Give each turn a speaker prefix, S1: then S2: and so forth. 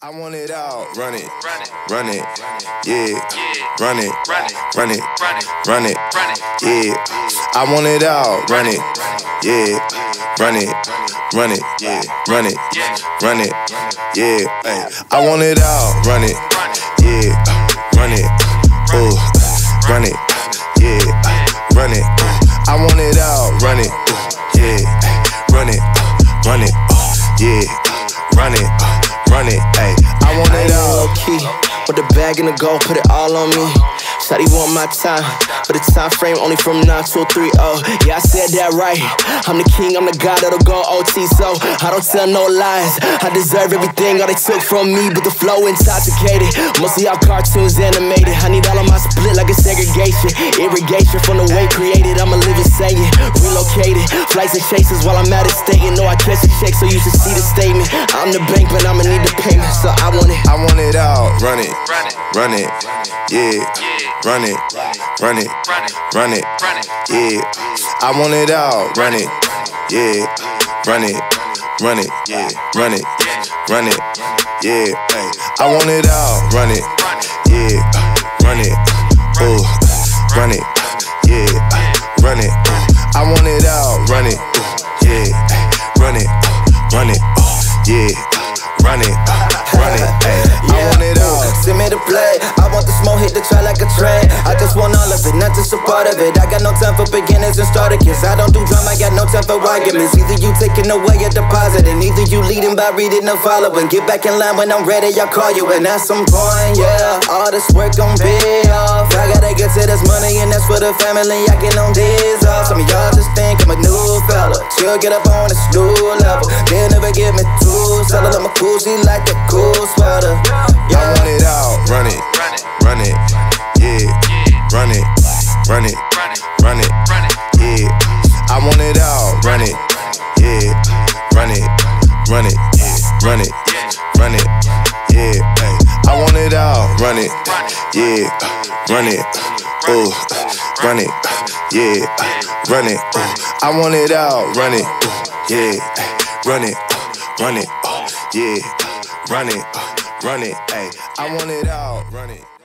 S1: I want it all, run it, run it, yeah, run it, run it, run it, yeah. I want it all, run it, yeah, run it, run it, yeah, run it, run it, yeah. I want it all, run it, yeah, run it, ooh, run it, yeah,
S2: bag and the gold, put it all on me. He want my time, but the time frame only from 9 to 3 oh. Yeah, I said that right. I'm the king, I'm the god that'll go OT, so I don't tell no lies. I deserve everything all they took from me, but the flow intoxicated. Mostly of y'all cartoons animated. I need all of my split like a segregation. Irrigation from the way created, I'ma a living saying. Flights and chases while I'm at it stating. No, I catch the check, so you should see the statement. I'm the bank, but I'ma need the payment, so I want it.
S1: I want it all. Run it, run it, yeah run it, run it, run it, yeah. I want it all, run it, yeah, run it, run it, yeah, run it, run it, yeah. I want it all, run it, yeah, run it, ooh, run it, it, yeah, run it, run it, yeah, run it, run it, I want it all.
S2: Got no time for beginners and starter kids. I don't do drama, I got no time for arguments. Either you taking away a deposit, and either you leading by reading or following. Get back in line when I'm ready, I'll call you. And at some point, yeah, all this work gon' pay off. I gotta get to this money, and that's for the family. I get on days off. Some of y'all just think I'm a new fella. She'll get up on this new level. They'll never give me two. Selling them a cool, like the cool sweater.
S1: Yeah. I want it all, run it run it, yeah, run it, run it, run it, yeah. I want it all, run it, yeah, run it, run it, yeah. run it, run it, yeah. I want it all, run it, yeah, run it, ooh, run it, yeah, run it. I want it all, run it, yeah, run it, run it, yeah, run it, run it, ayy. I want it all, run it.